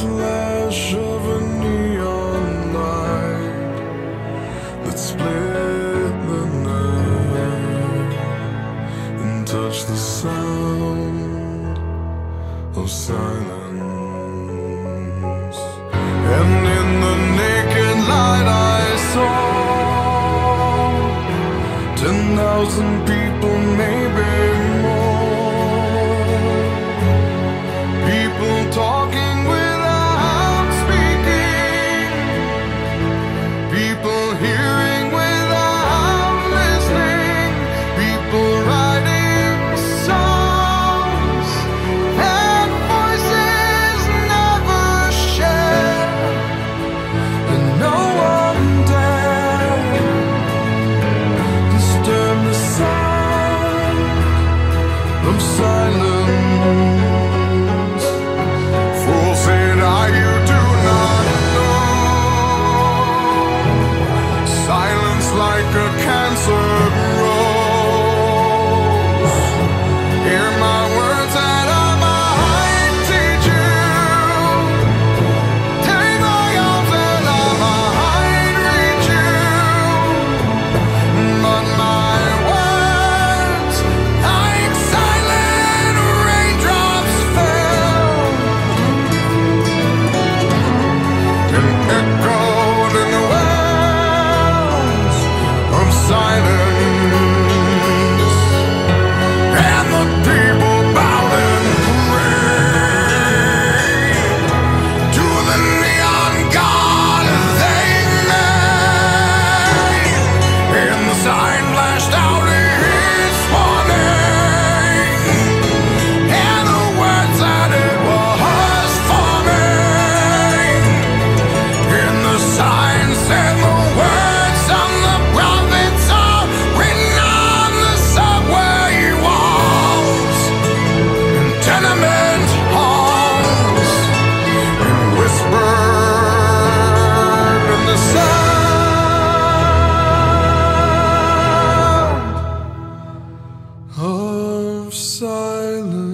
flash of a neon light that split the night and touched the sound of silence. And in the naked light I saw ten thousand people, maybe Mm-hmm. Sound of silence.